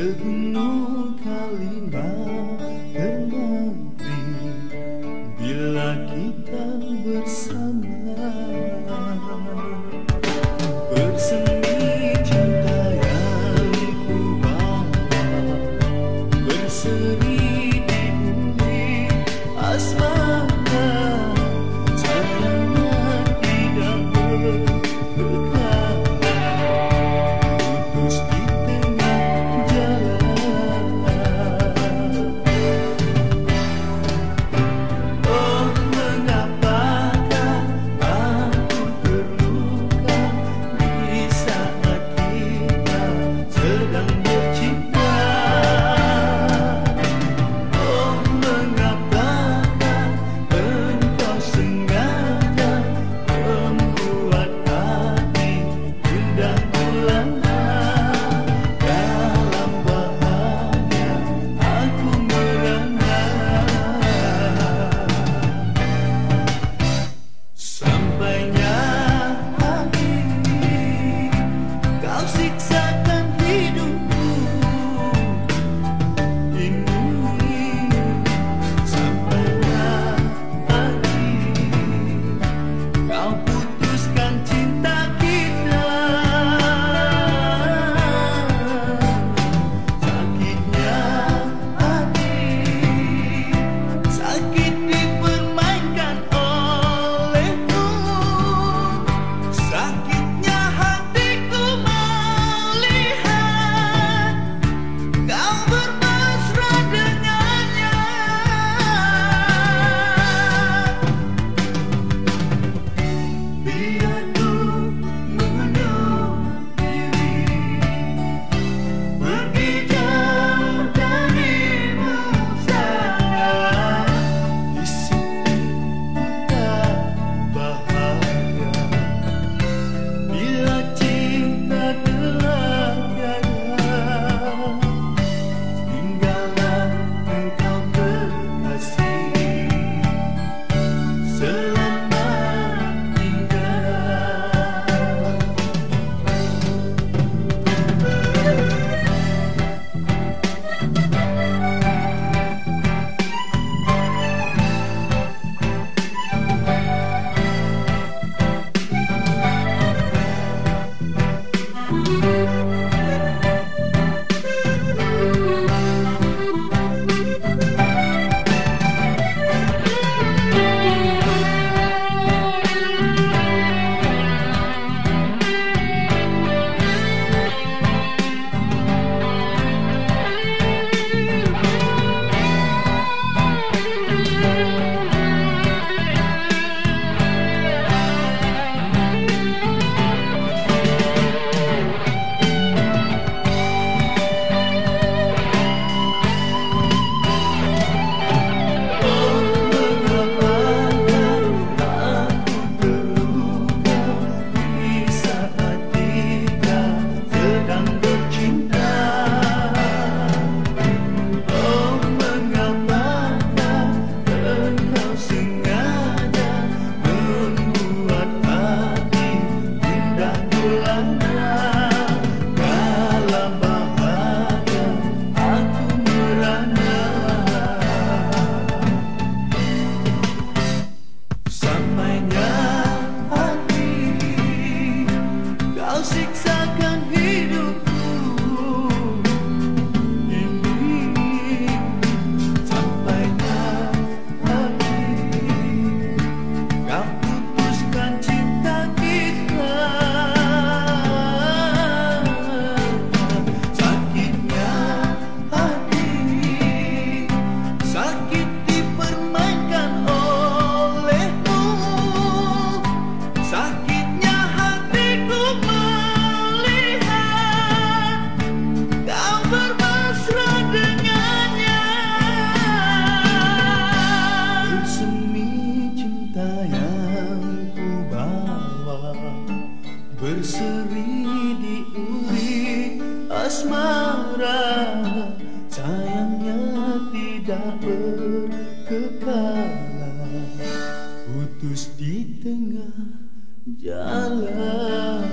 Segunung kalimat berarti Bila kita bersama Bersama di diuri asmara. Sayangnya tidak berkekala putus di tengah jalan.